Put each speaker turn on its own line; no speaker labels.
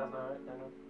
That's not right. Hang on.